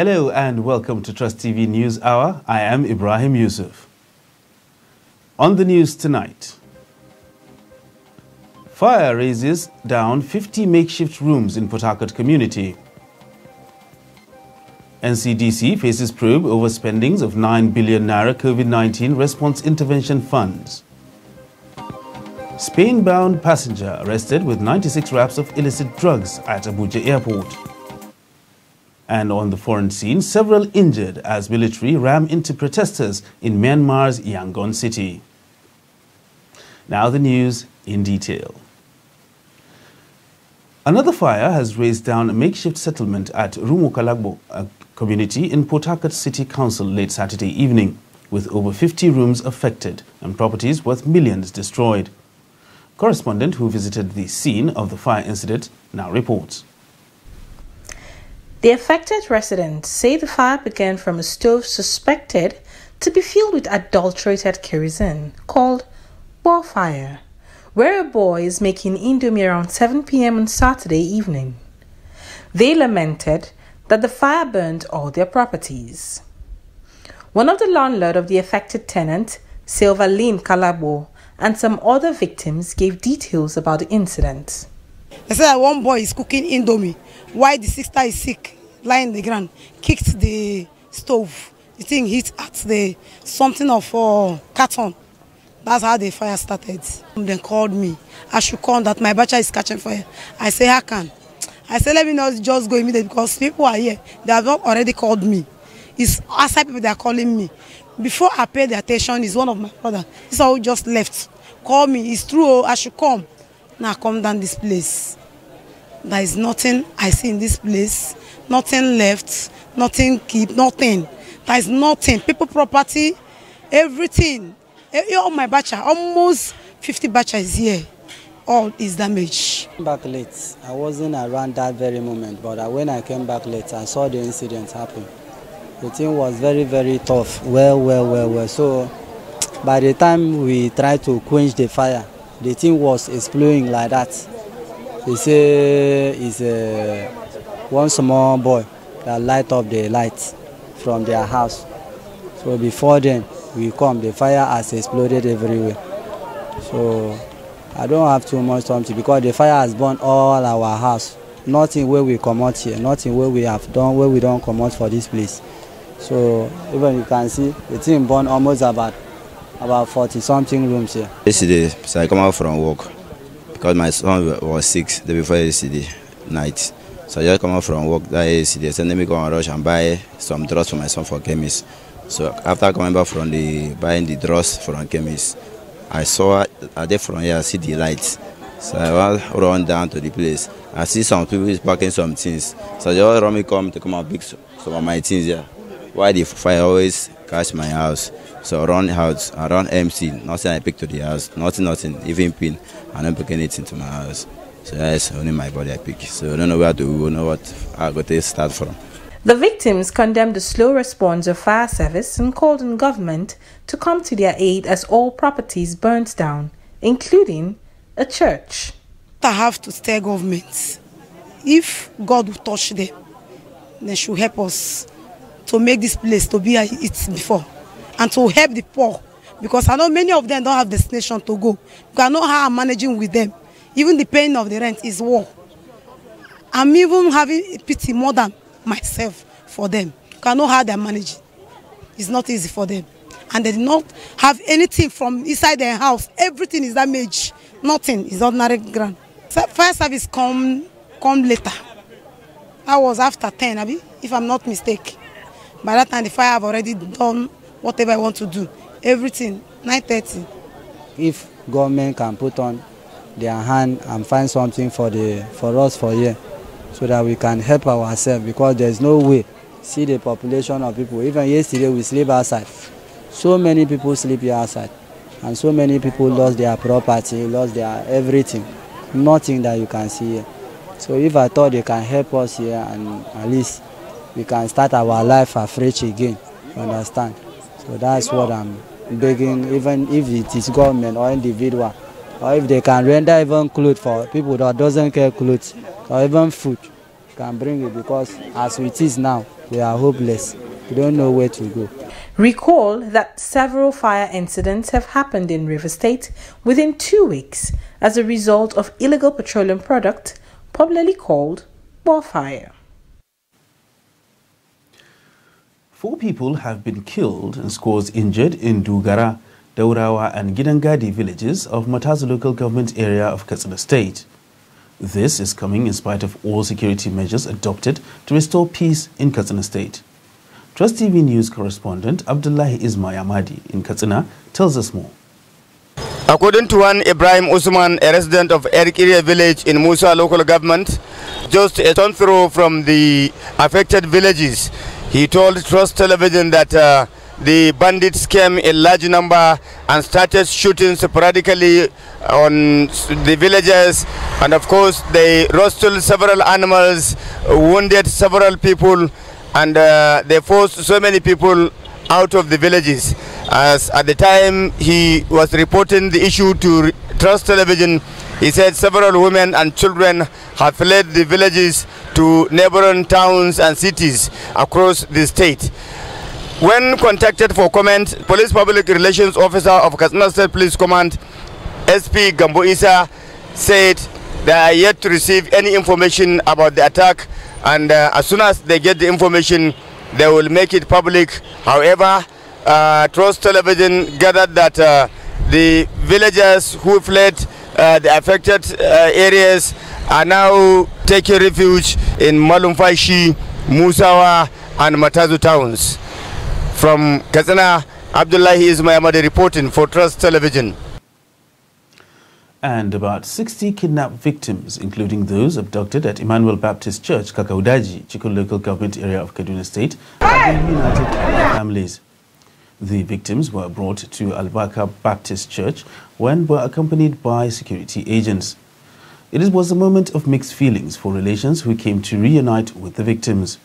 Hello and welcome to Trust TV News Hour. I am Ibrahim Yusuf. On the news tonight, fire raises down 50 makeshift rooms in Port Harcourt community. NCDC faces probe over spendings of 9 billion naira COVID-19 response intervention funds. Spain-bound passenger arrested with 96 wraps of illicit drugs at Abuja airport. And on the foreign scene, several injured as military ram into protesters in Myanmar's Yangon city. Now the news in detail. Another fire has razed down a makeshift settlement at Rumukalagbo community in Port Harcourt City Council late Saturday evening, with over 50 rooms affected and properties worth millions destroyed. Correspondent who visited the scene of the fire incident now reports. The affected residents say the fire began from a stove suspected to be filled with adulterated kerosene called fire, where a boy is making indomie around 7 p.m. on Saturday evening. They lamented that the fire burned all their properties. One of the landlord of the affected tenant, Silva Lynn Calabo, and some other victims gave details about the incident. They said that one boy is cooking indomie while the sister is sick, lying on the ground, kicked the stove. The thing hit at the something of uh, carton. That's how the fire started. They called me. I should come that my bacha is catching fire. I say, how can? I say, let me not just go immediately because people are here. They have not already called me. It's outside people that are calling me. Before I pay the attention, is one of my brother. This all just left. Call me. It's true. Oh, I should come. Now come down this place. There is nothing I see in this place. Nothing left. Nothing keep. Nothing. There is nothing. People property. Everything. Eh, all my bacha. Almost 50 bacha is here. All is damaged. back late. I wasn't around that very moment, but when I came back late, I saw the incident happen. The thing was very, very tough. Well, well, well, well. So by the time we tried to quench the fire, the thing was exploding like that. They say it's a, one small boy that light up the lights from their house. So before then, we come, the fire has exploded everywhere. So I don't have too much time to because the fire has burned all our house. Nothing where we come out here, nothing where we have done, where we don't come out for this place. So even you can see the thing burned almost about about 40 something rooms here. Yesterday, so I come out from work because my son was sick the before yesterday night. So I just come out from work that yesterday, so let me go and rush and buy some drugs for my son for chemist. So after coming back from the buying the drugs from chemist, I saw at the front here, I see the lights. So I run down to the place. I see some people packing some things. So just run me come to come and pick some of my things here. Why the fire always catch my house. So around house, around MC, nothing I pick to the house, nothing, nothing, even pin. I don't pick anything to my house. So that's only my body I pick. So I don't know where to go, know what I got to start from. The victims condemned the slow response of fire service and called on government to come to their aid as all properties burnt down, including a church. I have to tell government, if God will touch them, they should help us to make this place to be as it's before and to help the poor because I know many of them don't have destination to go. Because I know how I'm managing with them. Even the paying of the rent is war. I'm even having pity more than myself for them. Because I know how they're managing. It's not easy for them. And they did not have anything from inside their house. Everything is damaged. Nothing is ordinary ground. Fire service come, come later. That was after 10, Abi, if I'm not mistaken. By that time, the fire have already done whatever I want to do. Everything, 9.30. If government can put on their hand and find something for the for us for here, so that we can help ourselves because there's no way. See the population of people. Even yesterday we sleep outside. So many people sleep here outside, and so many people lost their property, lost their everything. Nothing that you can see here. So if I thought they can help us here and at least we can start our life afresh again, you understand? So that's what I'm begging, even if it is government or individual, or if they can render even clothes for people that doesn't care clothes, or even food, can bring it because as it is now, we are hopeless. We don't know where to go. Recall that several fire incidents have happened in River State within two weeks as a result of illegal petroleum product, popularly called kpofire. Four people have been killed and scores injured in Dugara, Daurawa and Gidangadi villages of Matazu local government area of Katsina state. This is coming in spite of all security measures adopted to restore peace in Katsina state. Trust TV News correspondent Abdullahi Ismail Amadi in Katsina tells us more. According to one Ibrahim Usman, a resident of Erikiriya village in Musa local government, just a stone throw from the affected villages, he told Trust Television that uh, the bandits came in large number and started shooting sporadically on the villages and of course they rustled several animals, wounded several people and uh, they forced so many people out of the villages. As at the time he was reporting the issue to Trust Television, he said several women and children have fled the villages to neighboring towns and cities across the state. When contacted for comment, Police Public Relations Officer of Katsina State Police Command, SP Gambo Isa, said they are yet to receive any information about the attack and uh, as soon as they get the information, they will make it public. However, uh, Trust Television gathered that uh, the villagers who fled the affected uh, areas are now taking refuge in Malumfashi, Musawa, and Matazu towns. From Katsina, Abdullahi Ismail reporting for Trust Television and about 60 kidnapped victims, including those abducted at Emmanuel Baptist Church, Kakaudaji, Chikun local government area of Kaduna State, have been reunited with their families. The victims were brought to Albaka Baptist Church when were accompanied by security agents. It was a moment of mixed feelings for relations who came to reunite with the victims.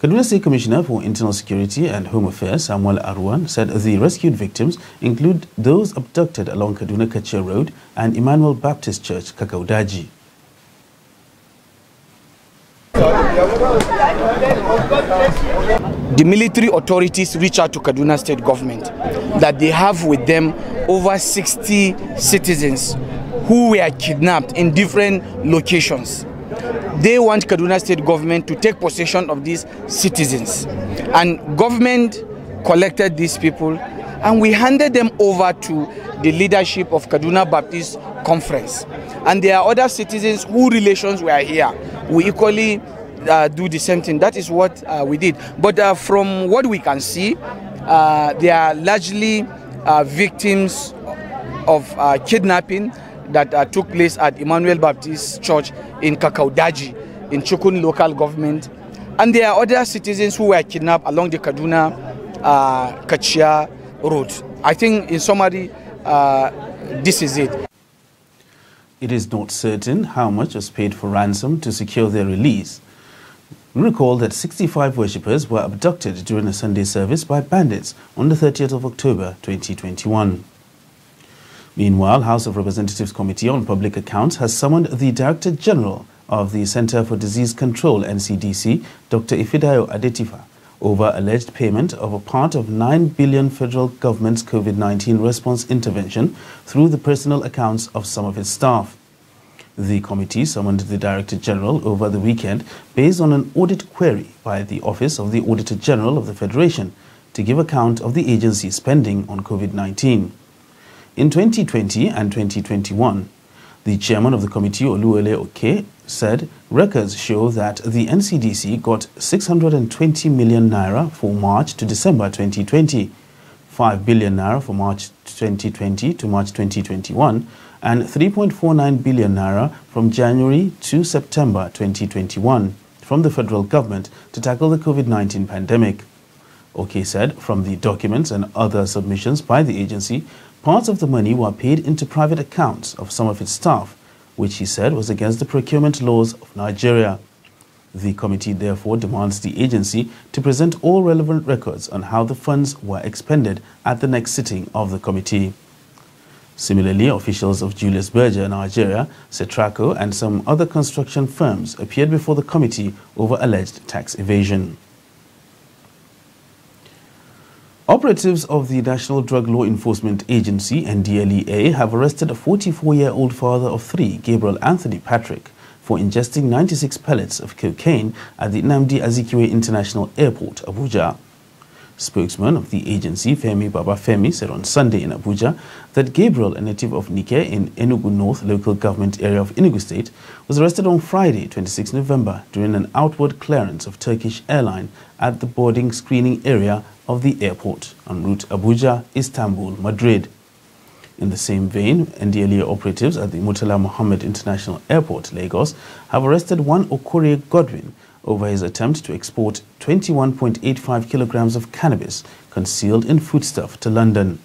Kaduna State Commissioner for Internal Security and Home Affairs, Samuel Aruwan, said the rescued victims include those abducted along Kaduna Kachia Road and Emmanuel Baptist Church, Kakaudaji. The military authorities reach out to Kaduna State government that they have with them over 60 citizens who were kidnapped in different locations they want Kaduna State government to take possession of these citizens. And government collected these people and we handed them over to the leadership of Kaduna Baptist Conference. And there are other citizens who relations were here. We equally uh, do the same thing. That is what uh, we did. But uh, from what we can see, uh, they are largely uh, victims of uh, kidnapping that took place at Emmanuel Baptist Church in Kakaudaji in Chikun local government. And there are other citizens who were kidnapped along the Kaduna uh, Kachia road. I think in summary, this is it. It is not certain how much was paid for ransom to secure their release. Recall that 65 worshippers were abducted during a Sunday service by bandits on the 30th of October 2021. Meanwhile, House of Representatives Committee on Public Accounts has summoned the Director General of the Center for Disease Control, NCDC, Dr. Ifedayo Adetifa, over alleged payment of a part of 9 billion federal government's COVID-19 response intervention through the personal accounts of some of its staff. The committee summoned the Director General over the weekend based on an audit query by the Office of the Auditor General of the Federation to give account of the agency's spending on COVID-19. In 2020 and 2021, the chairman of the committee, Oluwole Oke, said records show that the NCDC got 620 million naira for March to December 2020, 5 billion naira for March 2020 to March 2021, and 3.49 billion naira from January to September 2021 from the federal government to tackle the COVID-19 pandemic. Oke said from the documents and other submissions by the agency, Parts of the money were paid into private accounts of some of its staff, which he said was against the procurement laws of Nigeria. The committee therefore demands the agency to present all relevant records on how the funds were expended at the next sitting of the committee. Similarly, officials of Julius Berger, Nigeria, Setraco, and some other construction firms appeared before the committee over alleged tax evasion. Operatives of the National Drug Law Enforcement Agency, NDLEA, have arrested a 44-year-old father of three, Gabriel Anthony Patrick, for ingesting 96 pellets of cocaine at the Nnamdi Azikiwe International Airport, Abuja. Spokesman of the agency, Femi Babafemi, said on Sunday in Abuja that Gabriel, a native of Nike in Enugu North local government area of Enugu State, was arrested on Friday, 26 November, during an outward clearance of Turkish airline at the boarding screening area of the airport en route Abuja, Istanbul, Madrid. In the same vein, NDLEA operatives at the Murtala Mohammed International Airport, Lagos, have arrested one Okorie Godwin over his attempt to export 21.85 kilograms of cannabis concealed in foodstuff to London.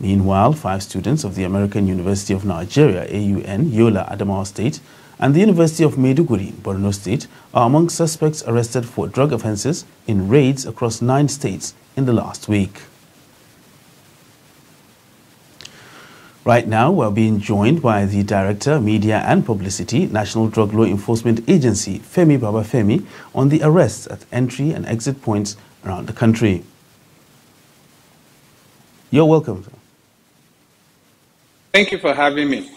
Meanwhile, five students of the American University of Nigeria, AUN, Yola Adamawa State, and the University of Maiduguri, Borno State, are among suspects arrested for drug offenses in raids across nine states in the last week. Right now, we're being joined by the Director, Media and Publicity, National Drug Law Enforcement Agency, Femi Babafemi, on the arrests at entry and exit points around the country. You're welcome. Thank you for having me.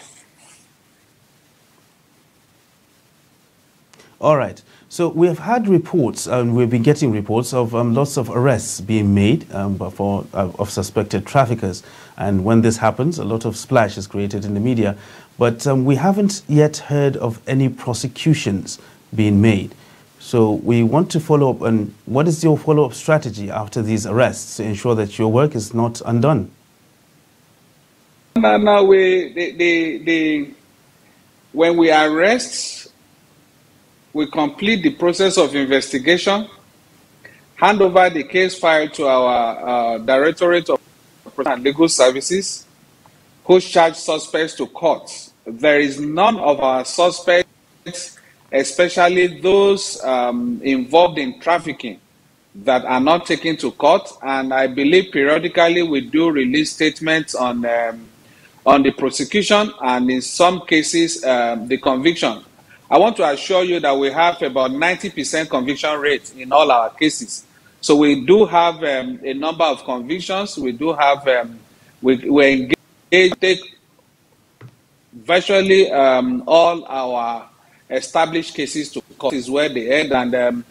All right. So we have had reports, and we've been getting reports of um, lots of arrests being made um, for, uh, of suspected traffickers. And when this happens, a lot of splash is created in the media. But um, we haven't yet heard of any prosecutions being made. So we want to follow up on what is your follow-up strategy after these arrests to ensure that your work is not undone? No, no, we, the, the, the, when we arrest, we complete the process of investigation, hand over the case file to our uh, Directorate of Legal Services, who charge suspects to court. There is none of our suspects, especially those um, involved in trafficking, that are not taken to court. And I believe periodically we do release statements on um, on the prosecution and in some cases um, the conviction. I want to assure you that we have about 90% conviction rate in all our cases. So we do have um, a number of convictions. We do have, um, we, we take virtually um, all our established cases to court is where they end. And um,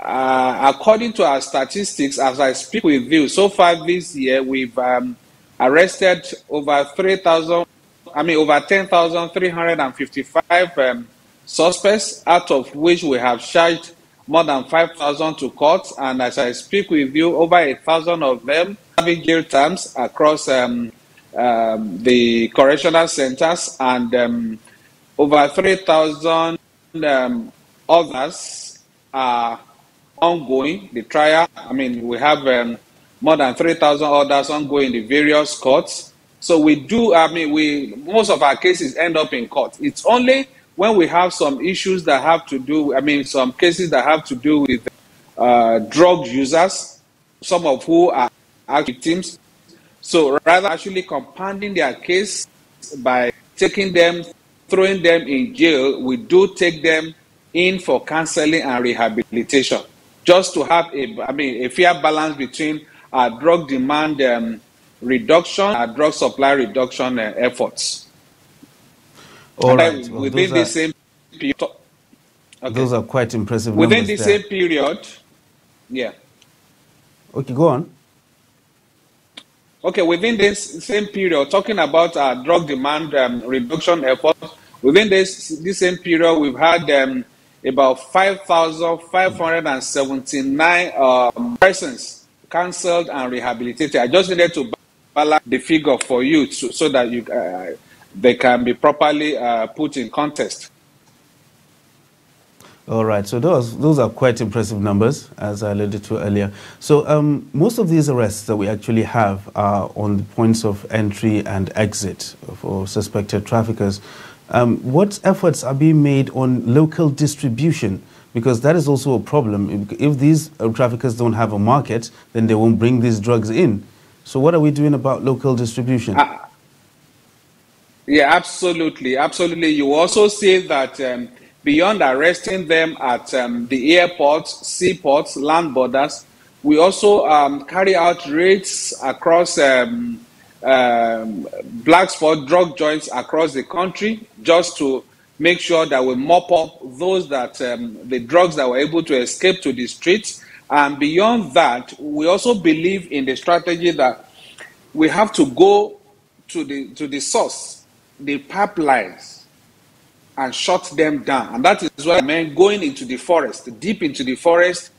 uh, according to our statistics, as I speak with you, so far this year, we've um, arrested over 3,000, I mean, over 10,355 um, suspects, out of which we have charged more than 5,000 to court, and as I speak with you, over a thousand of them having jail terms across um, um, the correctional centers, and um, over 3,000 um, others are ongoing. The trial, I mean, we have um, more than 3,000 others ongoing in the various courts. So we do, I mean, we most of our cases end up in court. It's only when we have some issues that have to do, I mean, some cases that have to do with uh, drug users, some of who are victims. So rather actually compounding their case by taking them, throwing them in jail, we do take them in for counseling and rehabilitation, just to have a, I mean, a fair balance between our drug demand um, reduction, drug supply reduction uh, efforts. All right. Well, within the same period. Okay. Those are quite impressive Within the there. same period, yeah. Okay, go on. Okay, within this same period, talking about our drug demand um, reduction efforts, within this, this same period, we've had um, about 5,579 um, persons cancelled and rehabilitated. I just needed to balance the figure for you to, so that you uh, they can be properly uh, put in context. All right, so those those are quite impressive numbers, as I alluded to earlier. So um, most of these arrests that we actually have are on the points of entry and exit for suspected traffickers. Um, what efforts are being made on local distribution? Because that is also a problem. If these uh, traffickers don't have a market, then they won't bring these drugs in. So what are we doing about local distribution? Uh, yeah, absolutely, absolutely. You also see that um, beyond arresting them at um, the airports, seaports, land borders, We also um, carry out raids across um, um, black spot drug joints across the country just to make sure that we mop up those that um, the drugs that were able to escape to the streets. And beyond that, we also believe in the strategy that we have to go to the to the source, the pipelines, and shut them down. And that is why men going into the forest, deep into the forest,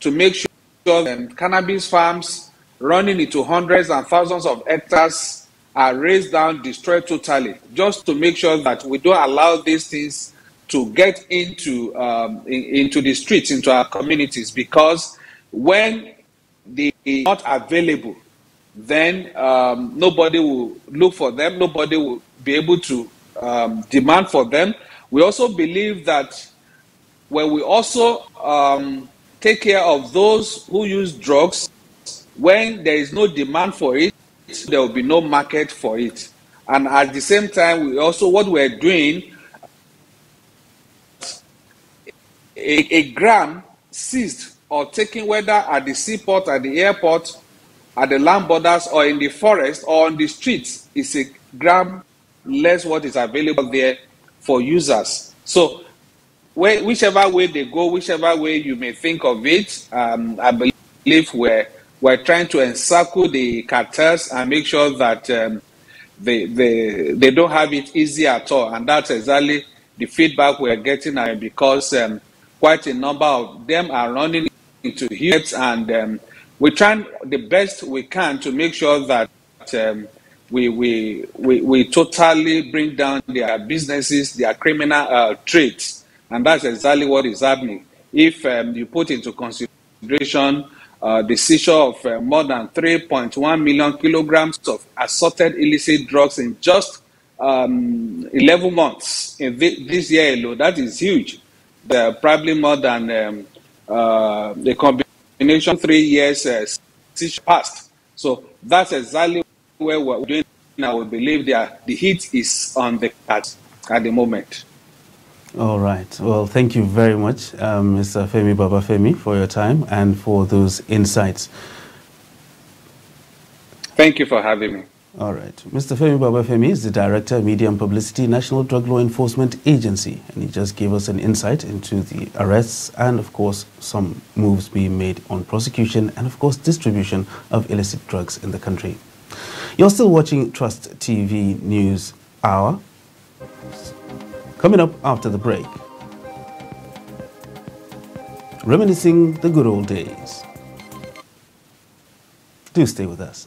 to make sure that cannabis farms running into hundreds and thousands of hectares are razed down, destroyed totally, just to make sure that we don't allow these things to get into um, in, into the streets, into our communities, because when they are not available, then um, nobody will look for them, nobody will be able to um, demand for them. We also believe that when we also um, take care of those who use drugs, when there is no demand for it, there will be no market for it. And at the same time, we also what we're doing, a, a gram seized or taken whether at the seaport, at the airport, at the land borders, or in the forest, or on the streets, is a gram less what is available there for users. So, whichever way they go, whichever way you may think of it, um, I believe we're we're trying to encircle the cartels and make sure that um, they, they, they don't have it easy at all. And that's exactly the feedback we're getting uh, because um, quite a number of them are running into hits and um, we're trying the best we can to make sure that um, we, we, we, we totally bring down their businesses, their criminal uh, traits. And that's exactly what is happening. If um, you put into consideration uh, the seizure of uh, more than 3.1 million kilograms of assorted illicit drugs in just um, 11 months in this year alone. That is huge. Probably more than um, uh, the combination three years uh, past. So that's exactly where we're doing now. We believe that the heat is on the cards at the moment. All right. Well, thank you very much, um, Mr. Femi Babafemi, for your time and for those insights. Thank you for having me. All right. Mr. Femi Babafemi is the Director, Media and Publicity, National Drug Law Enforcement Agency, and he just gave us an insight into the arrests and, of course, some moves being made on prosecution and, of course, distribution of illicit drugs in the country. You're still watching Trust TV News Hour. Coming up after the break, reminiscing the good old days. Do stay with us.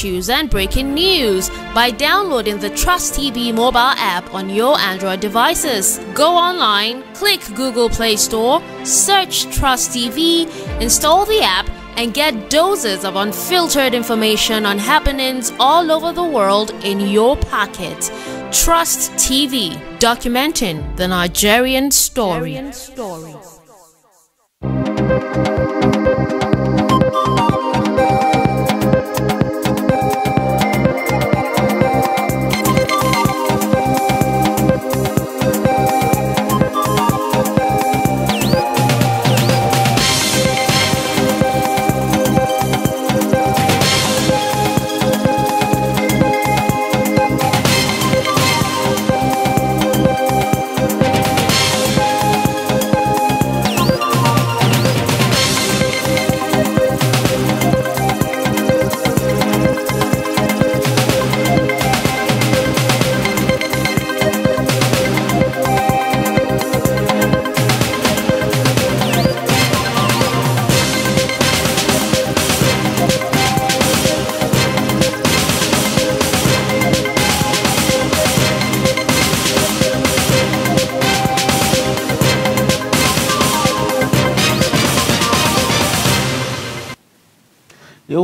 Issues and breaking news by downloading the Trust TV mobile app on your Android devices. Go online, click Google Play Store, search Trust TV, install the app, and get doses of unfiltered information on happenings all over the world in your pocket. Trust TV, documenting the Nigerian story. Nigerian story.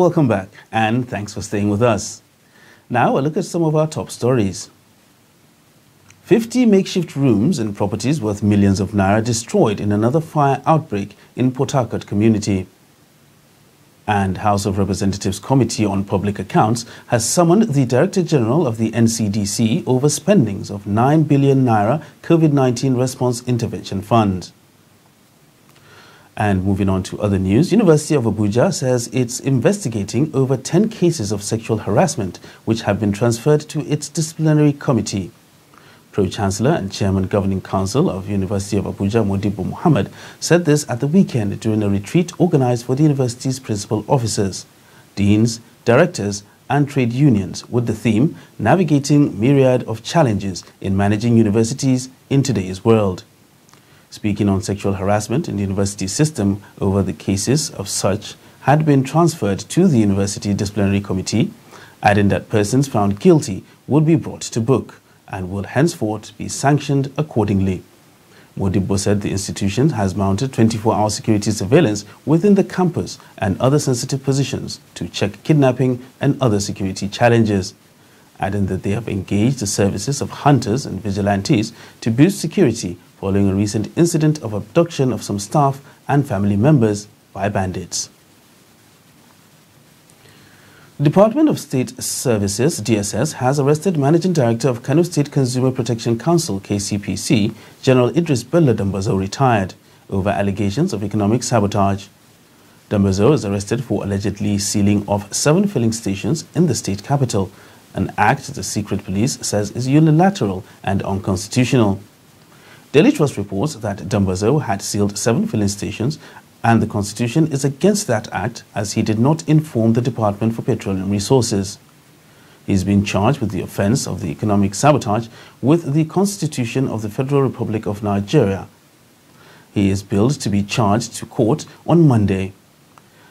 Welcome back, and thanks for staying with us. Now, a look at some of our top stories. 50 makeshift rooms and properties worth millions of naira destroyed in another fire outbreak in Port community. And House of Representatives Committee on Public Accounts has summoned the Director General of the NCDC over spendings of 9 billion naira COVID-19 response intervention fund. And moving on to other news, University of Abuja says it's investigating over 10 cases of sexual harassment which have been transferred to its disciplinary committee. Pro-Chancellor and Chairman Governing Council of University of Abuja, Modibo Muhammad, said this at the weekend during a retreat organized for the university's principal officers, deans, directors, and trade unions with the theme Navigating Myriad of Challenges in Managing Universities in Today's World. Speaking on sexual harassment in the university system over the cases of such had been transferred to the university disciplinary committee, adding that persons found guilty would be brought to book and will henceforth be sanctioned accordingly. Modibo said the institution has mounted 24-hour security surveillance within the campus and other sensitive positions to check kidnapping and other security challenges, adding that they have engaged the services of hunters and vigilantes to boost security following a recent incident of abduction of some staff and family members by bandits. The Department of State Services, DSS, has arrested Managing Director of Kano State Consumer Protection Council, KCPC, General Idris Bello Dambazau, retired, over allegations of economic sabotage. Dambazau is arrested for allegedly sealing off seven filling stations in the state capital, an act the secret police says is unilateral and unconstitutional. Daily Trust reports that Dambazau had sealed seven filling stations and the Constitution is against that act as he did not inform the Department for Petroleum Resources. He is being charged with the offense of the economic sabotage with the Constitution of the Federal Republic of Nigeria. He is billed to be charged to court on Monday.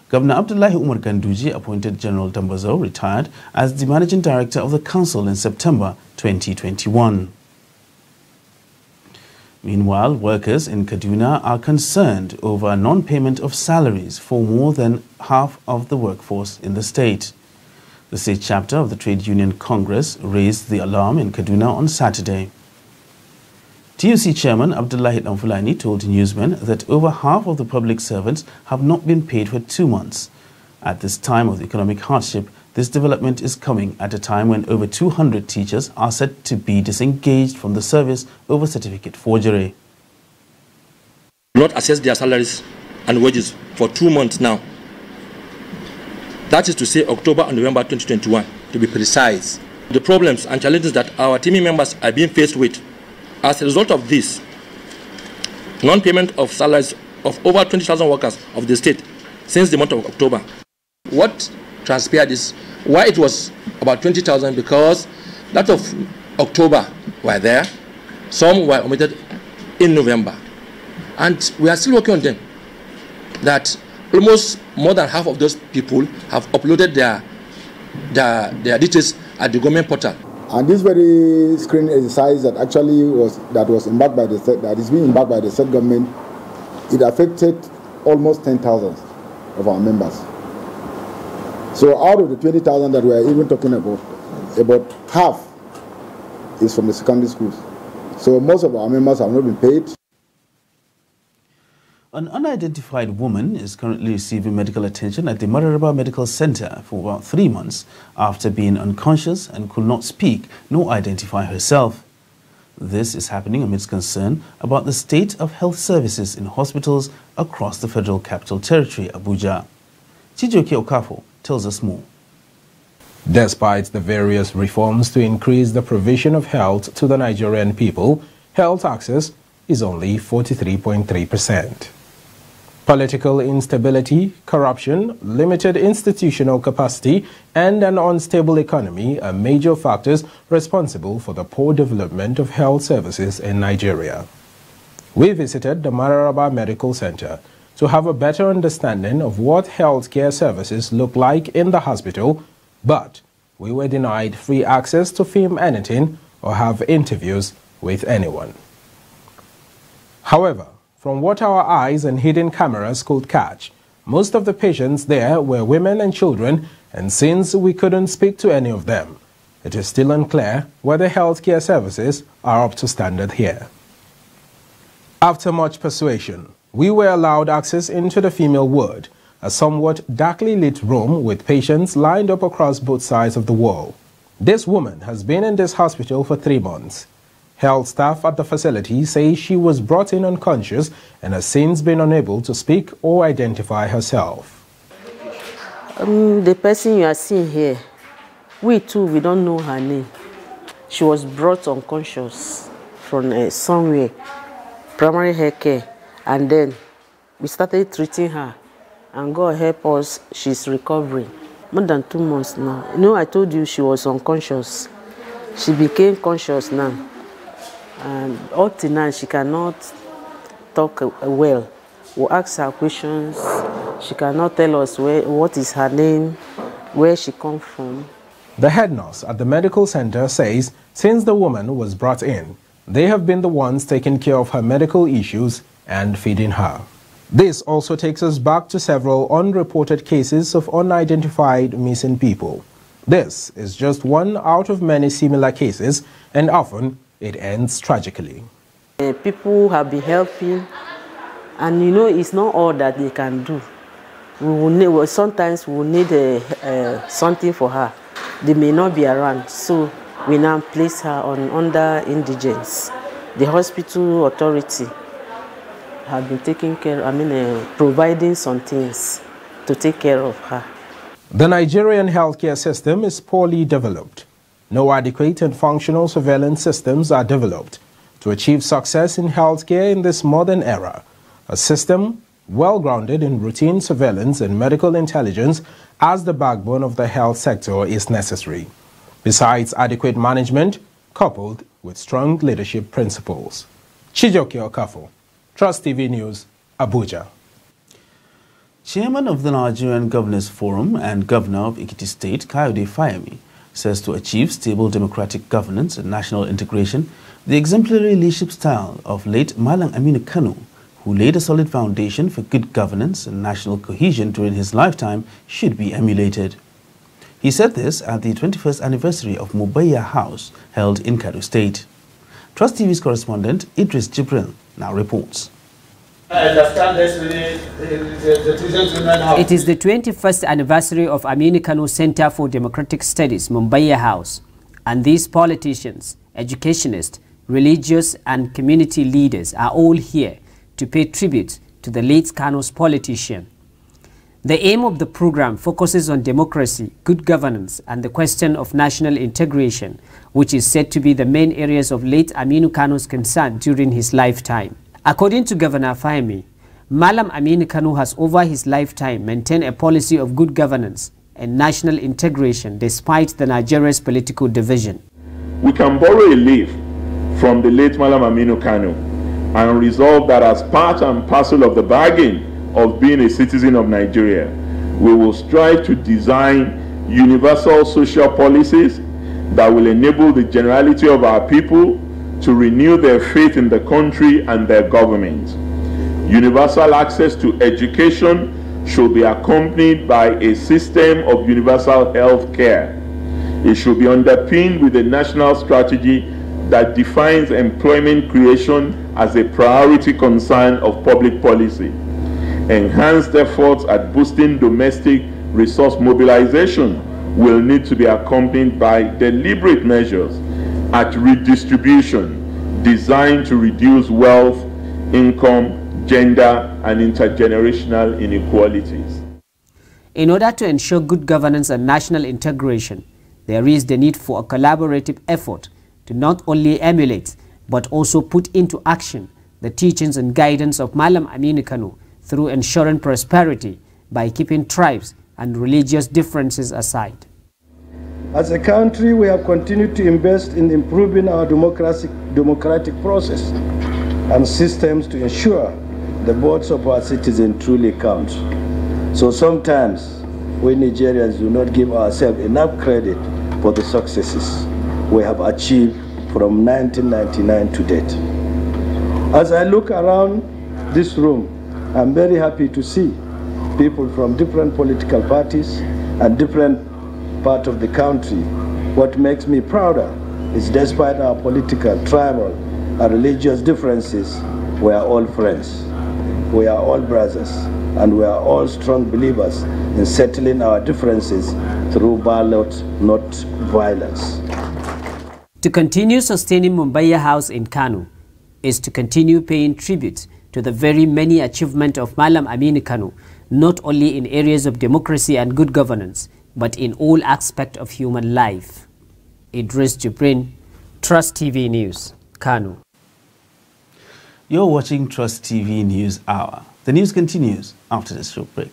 Governor Abdullahi Umar Ganduje appointed General Dambazau, retired, as the managing director of the council in September 2021. Meanwhile, workers in Kaduna are concerned over non-payment of salaries for more than half of the workforce in the state. The state chapter of the Trade Union Congress raised the alarm in Kaduna on Saturday. TUC Chairman Abdullahi Damfulani told newsmen that over half of the public servants have not been paid for two months. At this time of economic hardship, this development is coming at a time when over 200 teachers are said to be disengaged from the service over certificate forgery. Not assess their salaries and wages for two months now. That is to say October and November 2021, to be precise. The problems and challenges that our team members are being faced with as a result of this, non-payment of salaries of over 20,000 workers of the state since the month of October. What transpired is why it was about 20,000 because that of October were there, some were omitted in November. And we are still working on them. That almost more than half of those people have uploaded their, their, their details at the government portal. And this very screening exercise that actually was that was embarked by the that is being embarked by the state government, it affected almost 10,000 of our members. So out of the 20,000 that we are even talking about, about half is from the secondary schools. So most of our members have not been paid. An unidentified woman is currently receiving medical attention at the Mararaba Medical Center for about three months after being unconscious and could not speak nor identify herself. This is happening amidst concern about the state of health services in hospitals across the Federal Capital Territory, Abuja. Chijoke Okafo tells us more. Despite the various reforms to increase the provision of health to the Nigerian people, health access is only 43.3%. Political instability, corruption, limited institutional capacity, and an unstable economy are major factors responsible for the poor development of health services in Nigeria. We visited the Mararaba Medical Center to have a better understanding of what healthcare services look like in the hospital, but we were denied free access to film anything or have interviews with anyone. However, from what our eyes and hidden cameras could catch, most of the patients there were women and children, and since we couldn't speak to any of them, it is still unclear whether healthcare services are up to standard here. After much persuasion, we were allowed access into the female ward, a somewhat darkly lit room with patients lined up across both sides of the wall. This woman has been in this hospital for three months. Health staff at the facility say she was brought in unconscious and has since been unable to speak or identify herself. Um, the person you are seeing here, we too, we don't know her name. She was brought unconscious from uh, somewhere, primary hair care, and then we started treating her. And God help us, she's recovering. More than two months now. You know, I told you she was unconscious. She became conscious now. And up to now, she cannot talk well. We ask her questions. She cannot tell us where, what is her name, where she comes from. The head nurse at the medical center says since the woman was brought in, they have been the ones taking care of her medical issues and feeding her. This also takes us back to several unreported cases of unidentified missing people. This is just one out of many similar cases, and often it ends tragically. Uh, people have been helping, and you know, it's not all that they can do. We will need, well, sometimes we will need uh, uh, something for her. They may not be around, so we now place her on under indigence. The hospital authority have been taking care, I mean, uh, providing some things to take care of her. The Nigerian healthcare system is poorly developed. No adequate and functional surveillance systems are developed to achieve success in healthcare in this modern era. A system well grounded in routine surveillance and medical intelligence as the backbone of the health sector is necessary, besides adequate management coupled with strong leadership principles. Chijoke Okafo, Trust TV News, Abuja. Chairman of the Nigerian Governors Forum and Governor of Ekiti State, Kayode Fayemi, says to achieve stable democratic governance and national integration, the exemplary leadership style of late Malam Aminu Kano, who laid a solid foundation for good governance and national cohesion during his lifetime, should be emulated. He said this at the 21st anniversary of Mambayya House held in Kano State. Trust TV's correspondent Idris Jibril now reports. It is the 21st anniversary of Aminu Kano Center for Democratic Studies, Mambayya House, and these politicians, educationists, religious and community leaders are all here to pay tribute to the late Kano's politician. The aim of the program focuses on democracy, good governance, and the question of national integration, which is said to be the main areas of late Aminu Kano's concern during his lifetime. According to Governor Fayemi, Malam Aminu Kano has over his lifetime maintained a policy of good governance and national integration despite the Nigeria's political division. We can borrow a leaf from the late Malam Aminu Kano and resolve that as part and parcel of the bargain of being a citizen of Nigeria, we will strive to design universal social policies that will enable the generality of our people to renew their faith in the country and their government. Universal access to education should be accompanied by a system of universal health care. It should be underpinned with a national strategy that defines employment creation as a priority concern of public policy. Enhanced efforts at boosting domestic resource mobilization will need to be accompanied by deliberate measures at redistribution designed to reduce wealth, income, gender, and intergenerational inequalities. In order to ensure good governance and national integration, there is the need for a collaborative effort to not only emulate but also put into action the teachings and guidance of Malam Aminu Kano through ensuring prosperity by keeping tribes and religious differences aside. As a country, we have continued to invest in improving our democratic, democratic process and systems to ensure the votes of our citizens truly count. So sometimes we Nigerians do not give ourselves enough credit for the successes we have achieved from 1999 to date. As I look around this room, I'm very happy to see people from different political parties and different part of the country What makes me prouder is despite our political, tribal, and religious differences, we are all friends. We are all brothers, and we are all strong believers in settling our differences through ballot, not violence. To continue sustaining Mambayya House in Kano is to continue paying tribute to the very many achievements of Malam Aminu Kano, not only in areas of democracy and good governance, but in all aspects of human life. Idris Jibrin, Trust TV News, Kano. You're watching Trust TV News Hour. The news continues after this short break.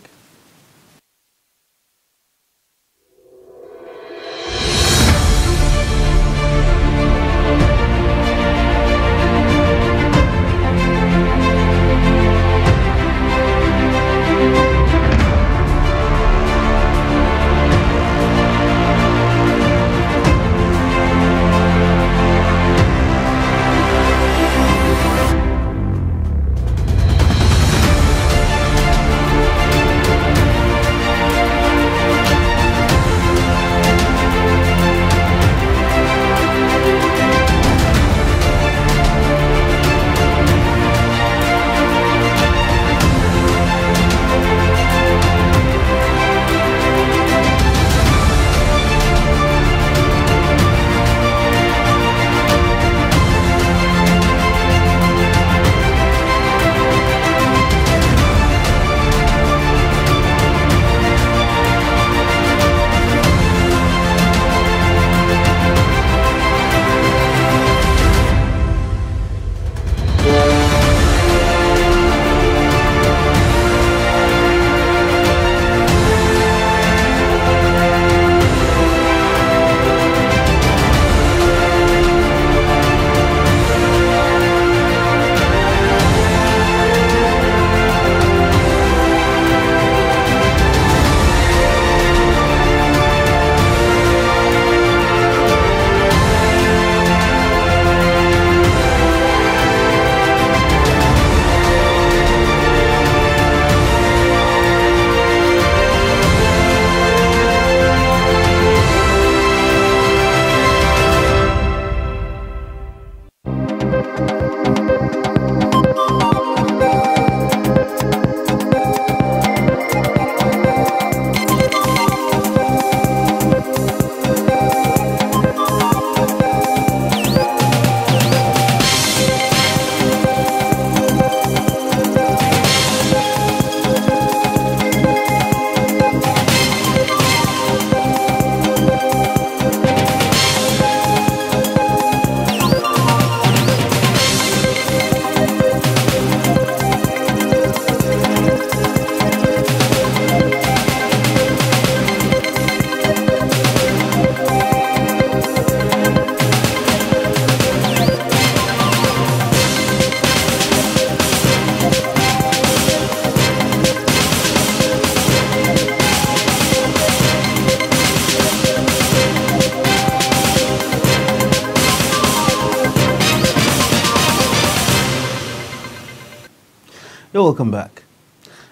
Welcome back.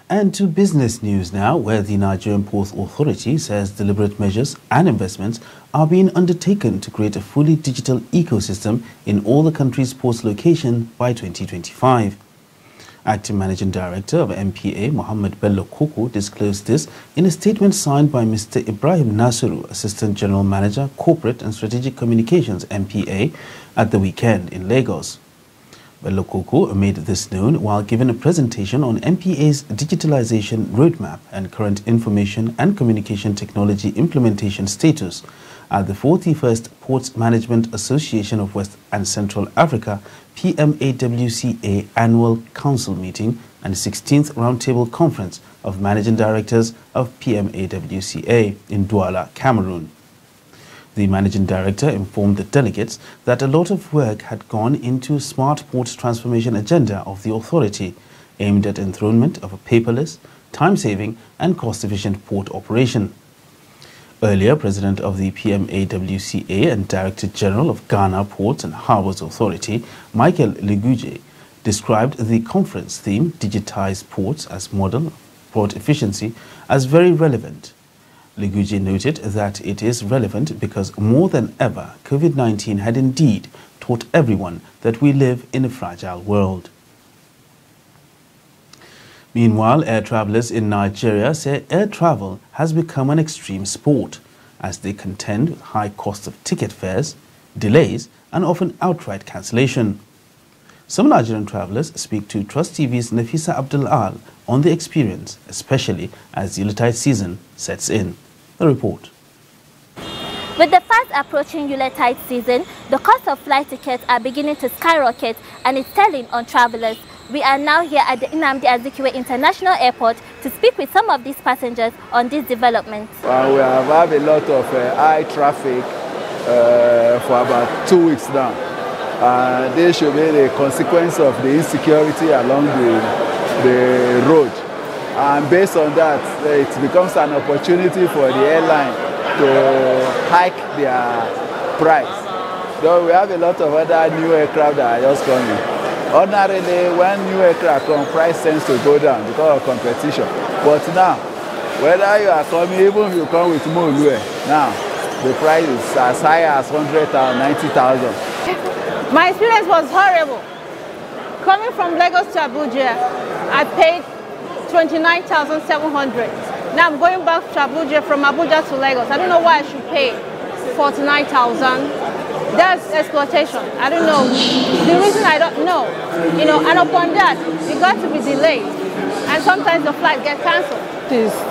And to business news now, where the Nigerian Ports Authority says deliberate measures and investments are being undertaken to create a fully digital ecosystem in all the country's ports locations by 2025. Acting Managing Director of NPA, Mohammed Bello Koko, disclosed this in a statement signed by Mr. Ibrahim Nasiru, Assistant General Manager, Corporate and Strategic Communications, NPA, at the weekend in Lagos. Bello made this known while giving a presentation on NPA's digitalization roadmap and current information and communication technology implementation status at the 41st Ports Management Association of West and Central Africa PMAWCA Annual Council Meeting and 16th Roundtable Conference of Managing Directors of PMAWCA in Douala, Cameroon. The managing director informed the delegates that a lot of work had gone into smart port transformation agenda of the authority aimed at enthronement of a paperless, time-saving and cost-efficient port operation. Earlier, President of the PMAWCA and Director General of Ghana Ports and Harbours Authority, Michael Luguje, described the conference theme, Digitize Ports as Model Port Efficiency, as very relevant Luguje noted that it is relevant because more than ever, COVID-19 had indeed taught everyone that we live in a fragile world. Meanwhile, air travelers in Nigeria say air travel has become an extreme sport as they contend with high costs of ticket fares, delays, and often outright cancellation. Some Nigerian travelers speak to Trust TV's Nafisa Abdul Al on the experience, especially as the Yuletide season sets in. The report. With the fast approaching Yuletide season, the cost of flight tickets are beginning to skyrocket and it's telling on travelers. We are now here at the Nnamdi Azikiwe International Airport to speak with some of these passengers on this development. Uh, we have had a lot of uh, high traffic uh, for about two weeks now. Uh, this should be the consequence of the insecurity along the, the road. And based on that, it becomes an opportunity for the airline to hike their price. Though we have a lot of other new aircraft that are just coming. Ordinarily, when new aircraft come, price tends to go down because of competition. But now, whether you are coming, even if you come with Molue, now the price is as high as 100,000, 90,000. My experience was horrible. Coming from Lagos to Abuja, I paid 29,700. Now I'm going back to Abuja from Abuja to Lagos. I don't know why I should pay 49,000 that's exploitation. I don't know. The reason I don't know, you know, and upon that, it got to be delayed. And sometimes the flight gets cancelled.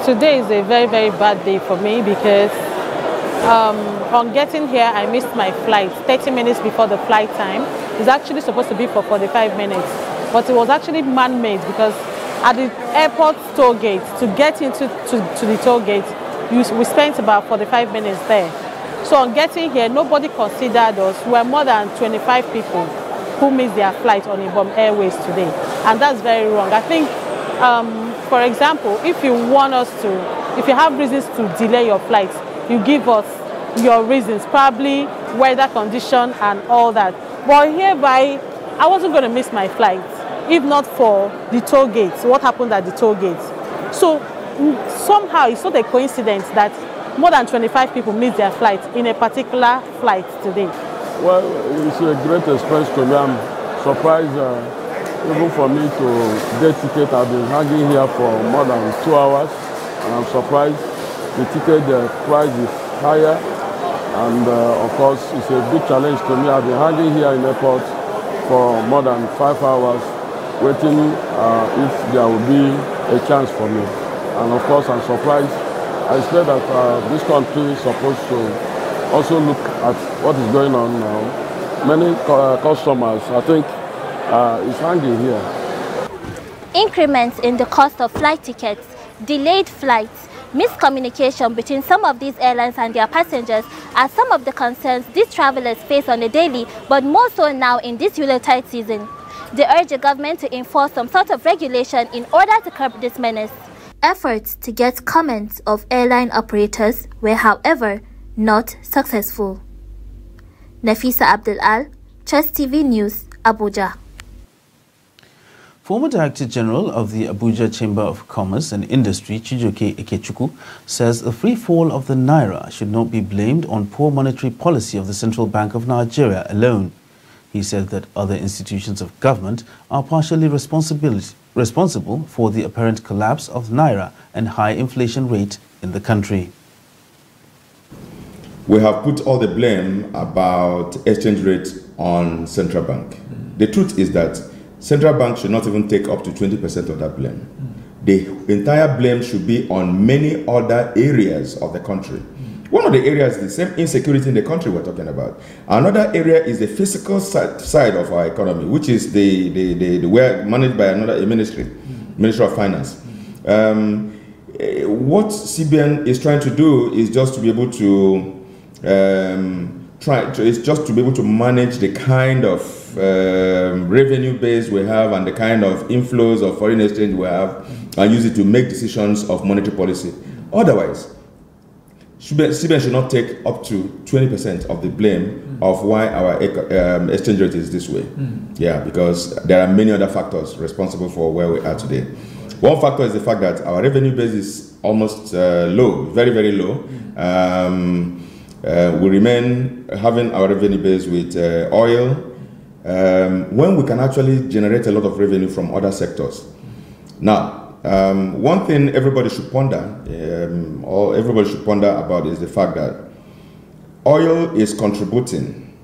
Today is a very, very bad day for me because um, on getting here, I missed my flight 30 minutes before the flight time. It's actually supposed to be for 45 minutes, but it was actually man-made because at the airport toll gate, to get into to, to the toll gate, we spent about 45 minutes there. So on getting here, nobody considered us. We were more than 25 people who missed their flight on Ibom Airways today. And that's very wrong. I think, um, for example, if you want us to, if you have reasons to delay your flights, you give us your reasons, probably weather condition and all that. But hereby, I wasn't going to miss my flight if not for the toll gates, what happened at the toll gates. So somehow it's not a coincidence that more than 25 people missed their flight in a particular flight today. Well, it's a great experience to me. I'm surprised uh, even for me to get ticket. I've been hanging here for more than two hours and I'm surprised the ticket the price is higher and uh, of course it's a big challenge to me. I've been hanging here in airport for more than five hours waiting uh, if there will be a chance for me. And of course I'm surprised I expect that uh, this country is supposed to also look at what is going on now. Many uh, customers, I think, uh, is hanging here. Increments in the cost of flight tickets, delayed flights, miscommunication between some of these airlines and their passengers are some of the concerns these travelers face on a daily, but more so now in this Yuletide season. They urge the government to enforce some sort of regulation in order to curb this menace. Efforts to get comments of airline operators were, however, not successful. Nafisa Abdul Al, Trust TV News, Abuja. Former Director General of the Abuja Chamber of Commerce and Industry, Chijioke Ikechukwu, says the free fall of the Naira should not be blamed on poor monetary policy of the Central Bank of Nigeria alone. He said that other institutions of government are partially responsible for the apparent collapse of Naira and high inflation rate in the country. We have put all the blame about exchange rate on central bank. The truth is that central bank should not even take up to 20% of that blame. Mm. The entire blame should be on many other areas of the country. Mm. One of the areas is the same insecurity in the country we're talking about. Another area is the physical side of our economy, which is the, the, the, the way managed by another ministry, mm. Ministry of Finance. Um, eh, what CBN is trying to do is just to be able to um, try to, it's just to be able to manage the kind of um, revenue base we have and the kind of inflows of foreign exchange we have and use it to make decisions of monetary policy. Otherwise, CBN should not take up to 20% of the blame mm. of why our um, exchange rate is this way. Mm. Yeah, because there are many other factors responsible for where we are today. One factor is the fact that our revenue base is almost uh, low, very, very low. Um, uh, we remain having our revenue base with uh, oil, um, when we can actually generate a lot of revenue from other sectors. Now, um, one thing everybody should ponder, um, or everybody should ponder about is the fact that oil is contributing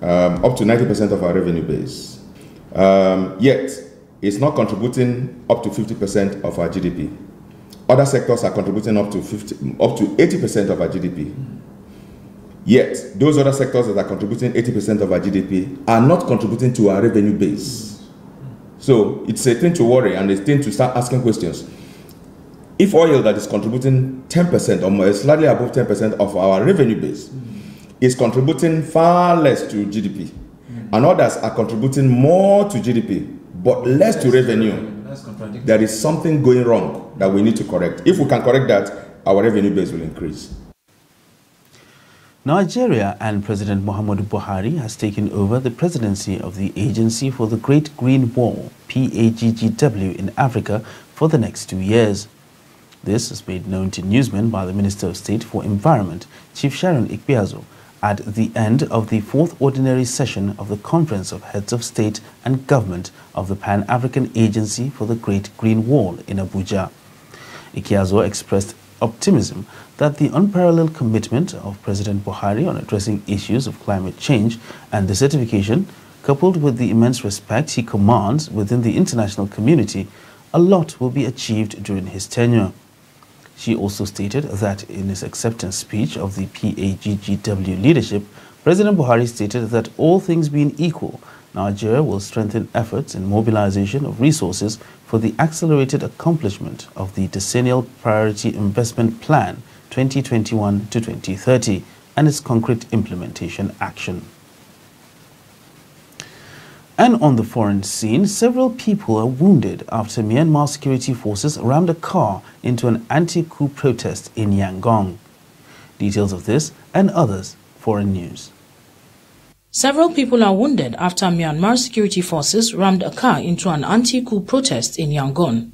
um, up to 90% of our revenue base. Um, yet, it's not contributing up to 50% of our GDP. Other sectors are contributing up to 50, up to 80% of our GDP. Yet, those other sectors that are contributing 80% of our GDP are not contributing to our revenue base. So it's a thing to worry and a thing to start asking questions. If oil that is contributing 10% or more, slightly above 10% of our revenue base is contributing far less to GDP, and others are contributing more to GDP but less to revenue, there is something going wrong that we need to correct. If we can correct that, our revenue base will increase. Nigeria and President Muhammadu Buhari has taken over the presidency of the Agency for the Great Green Wall, PAGGW, in Africa for the next two years. This is made known to newsmen by the Minister of State for Environment, Chief Sharon Ikeazor, at the end of the fourth ordinary session of the Conference of Heads of State and Government of the Pan-African Agency for the Great Green Wall in Abuja. Ikeazor expressed optimism that the unparalleled commitment of President Buhari on addressing issues of climate change and desertification, coupled with the immense respect he commands within the international community, a lot will be achieved during his tenure. She also stated that in his acceptance speech of the PAGGW leadership, President Buhari stated that all things being equal, Nigeria will strengthen efforts in mobilization of resources for the accelerated accomplishment of the decennial priority investment plan 2021 to 2030 and its concrete implementation action. And on the foreign scene, several people are wounded after Myanmar security forces rammed a car into an anti-coup protest in Yangon. Details of this and others, foreign news. Several people are wounded after Myanmar security forces rammed a car into an anti-coup protest in Yangon.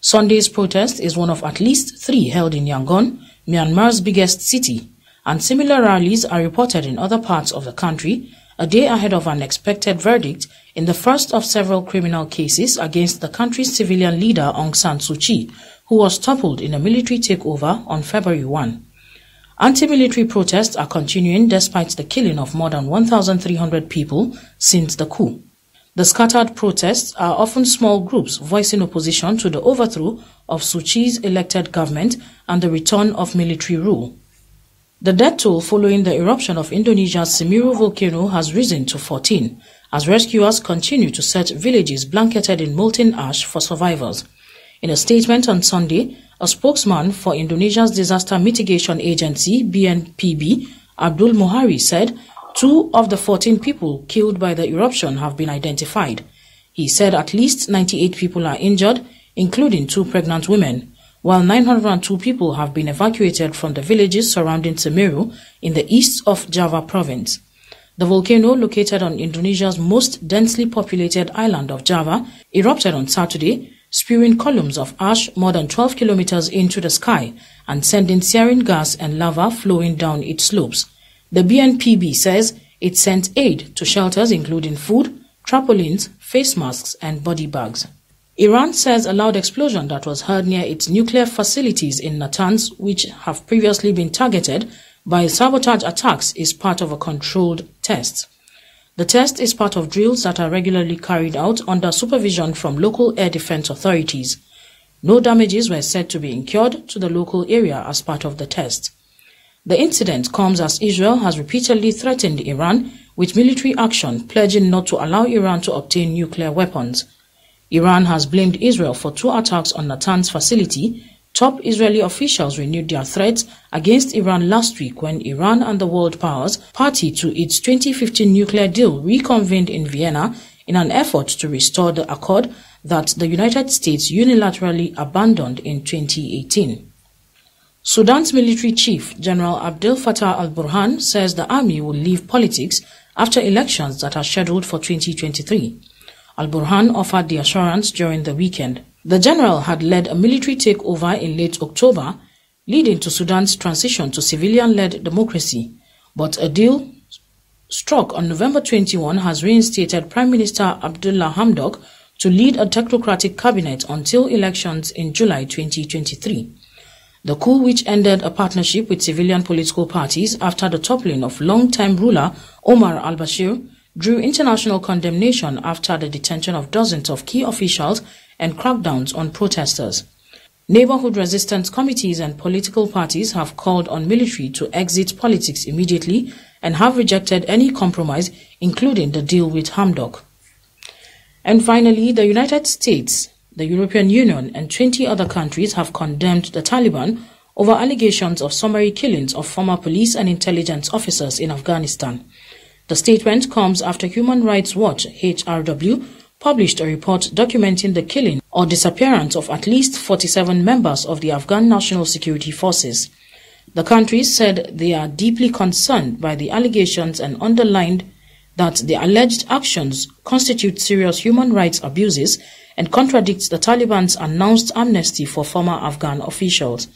Sunday's protest is one of at least three held in Yangon, Myanmar's biggest city, and similar rallies are reported in other parts of the country a day ahead of an expected verdict in the first of several criminal cases against the country's civilian leader Aung San Suu Kyi, who was toppled in a military takeover on February 1. Anti-military protests are continuing despite the killing of more than 1,300 people since the coup. The scattered protests are often small groups voicing opposition to the overthrow of Suu Kyi's elected government and the return of military rule. The death toll following the eruption of Indonesia's Semeru volcano has risen to 14, as rescuers continue to search villages blanketed in molten ash for survivors. In a statement on Sunday, a spokesman for Indonesia's disaster mitigation agency, BNPB, Abdul Muhari said two of the 14 people killed by the eruption have been identified. He said at least 98 people are injured, including two pregnant women while 902 people have been evacuated from the villages surrounding Semeru in the east of Java province. The volcano, located on Indonesia's most densely populated island of Java, erupted on Saturday, spewing columns of ash more than 12 kilometers into the sky and sending searing gas and lava flowing down its slopes. The BNPB says it sent aid to shelters including food, tarpaulins, face masks, and body bags. Iran says a loud explosion that was heard near its nuclear facilities in Natanz, which have previously been targeted by sabotage attacks, is part of a controlled test. The test is part of drills that are regularly carried out under supervision from local air defense authorities. No damages were said to be incurred to the local area as part of the test. The incident comes as Israel has repeatedly threatened Iran with military action, pledging not to allow Iran to obtain nuclear weapons. Iran has blamed Israel for two attacks on Natanz facility. Top Israeli officials renewed their threats against Iran last week when Iran and the world powers, party to its 2015 nuclear deal, reconvened in Vienna in an effort to restore the accord that the United States unilaterally abandoned in 2018. Sudan's military chief, General Abdel Fattah al-Burhan, says the army will leave politics after elections that are scheduled for 2023. Al-Burhan offered the assurance during the weekend. The general had led a military takeover in late October, leading to Sudan's transition to civilian-led democracy. But a deal struck on November 21 has reinstated Prime Minister Abdullah Hamdok to lead a technocratic cabinet until elections in July 2023. The coup, which ended a partnership with civilian political parties after the toppling of long-time ruler Omar al-Bashir, drew international condemnation after the detention of dozens of key officials and crackdowns on protesters. Neighborhood resistance committees and political parties have called on military to exit politics immediately and have rejected any compromise, including the deal with Hamdok. And finally, the United States, the European Union, and 20 other countries have condemned the Taliban over allegations of summary killings of former police and intelligence officers in Afghanistan. The statement comes after Human Rights Watch, HRW, published a report documenting the killing or disappearance of at least 47 members of the Afghan National Security Forces. The countries said they are deeply concerned by the allegations and underlined that the alleged actions constitute serious human rights abuses and contradicts the Taliban's announced amnesty for former Afghan officials.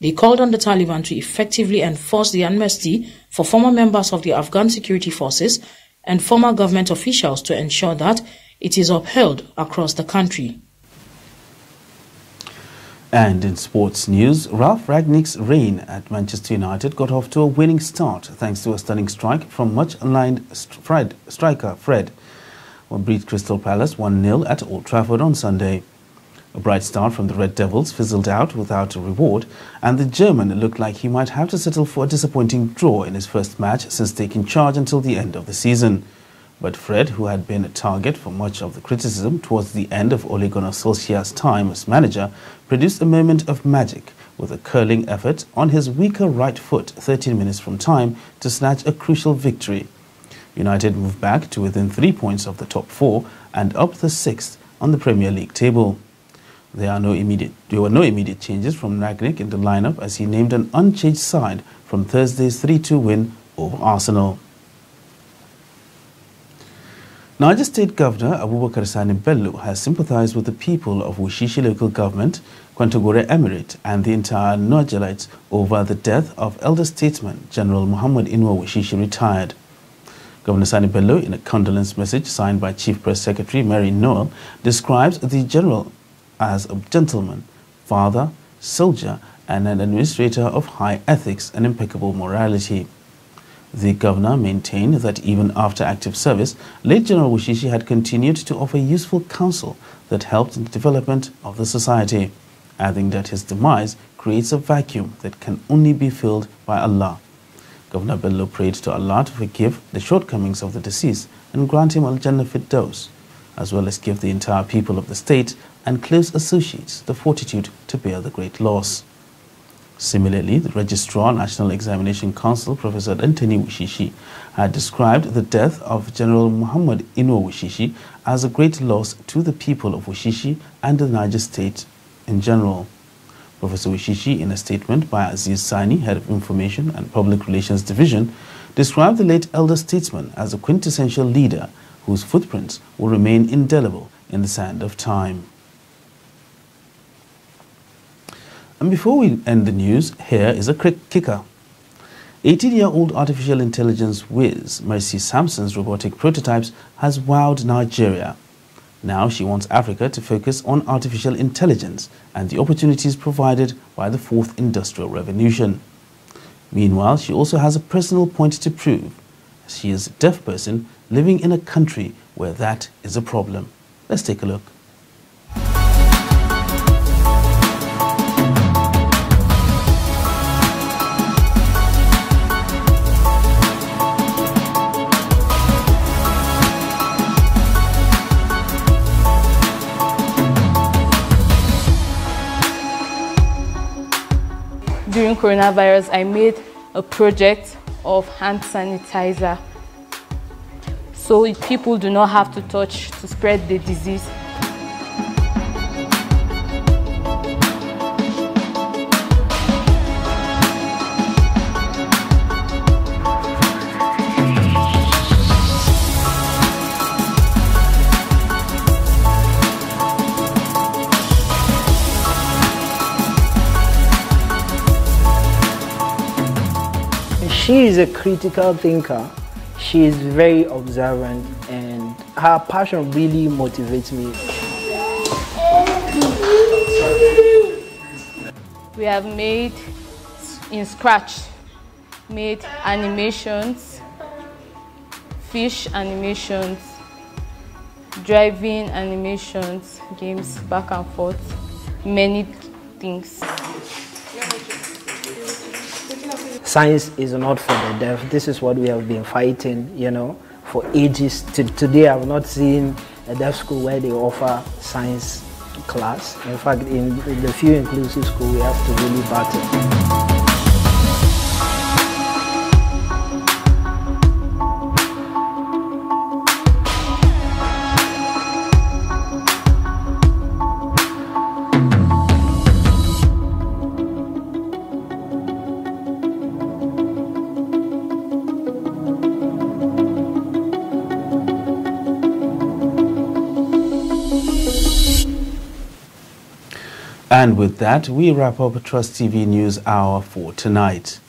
They called on the Taliban to effectively enforce the amnesty for former members of the Afghan security forces and former government officials to ensure that it is upheld across the country. And in sports news, Ralf Rangnick's reign at Manchester United got off to a winning start thanks to a stunning strike from much-aligned striker Fred, who beat Crystal Palace 1-0 at Old Trafford on Sunday. A bright start from the Red Devils fizzled out without a reward, and the German looked like he might have to settle for a disappointing draw in his first match since taking charge until the end of the season. But Fred, who had been a target for much of the criticism towards the end of Ole Gunnar Solskjaer's time as manager, produced a moment of magic with a curling effort on his weaker right foot 13 minutes from time to snatch a crucial victory. United moved back to within three points of the top four and up the sixth on the Premier League table. There, are no immediate, there were no immediate changes from Rangnick in the lineup as he named an unchanged side from Thursday's 3-2 win over Arsenal. Niger State Governor Abubakar Sani Bello has sympathized with the people of Wushishi local government, Kontagora Emirate, and the entire Nigerites over the death of elder statesman General Muhammad Inuwa Wushishi retired. Governor Sani Bello, in a condolence message signed by Chief Press Secretary Mary Noel, describes the general as a gentleman, father, soldier, and an administrator of high ethics and impeccable morality. The governor maintained that even after active service, late General Wushishi had continued to offer useful counsel that helped in the development of the society, adding that his demise creates a vacuum that can only be filled by Allah. Governor Bello prayed to Allah to forgive the shortcomings of the deceased and grant him Al-Jannah Firdaus, as well as give the entire people of the state and close associates the fortitude to bear the great loss. Similarly, the Registrar National Examination Council, Professor Dantani Wushishi, had described the death of General Muhammad Inuwa Wushishi as a great loss to the people of Wushishi and the Niger State in general. Professor Wushishi, in a statement by Aziz Sani, Head of Information and Public Relations Division, described the late elder statesman as a quintessential leader whose footprints will remain indelible in the sand of time. And before we end the news, here is a quick kicker. 18-year-old artificial intelligence whiz Mercy Sampson's robotic prototypes has wowed Nigeria. Now she wants Africa to focus on artificial intelligence and the opportunities provided by the fourth industrial revolution. Meanwhile, she also has a personal point to prove. She is a deaf person living in a country where that is a problem. Let's take a look. Coronavirus, I made a project of hand sanitizer so people do not have to touch to spread the disease. She is a critical thinker. She is very observant and her passion really motivates me. We have made in scratch, made animations, fish animations, driving animations, games back and forth, many things. Science is not for the deaf. This is what we have been fighting, you know, for ages. To today, I've not seen a deaf school where they offer science class. In fact, in, in the few inclusive schools, we have to really battle. And with that, we wrap up Trust TV News Hour for tonight.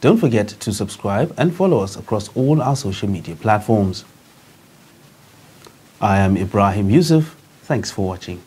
Don't forget to subscribe and follow us across all our social media platforms. I am Ibrahim Yusuf. Thanks for watching.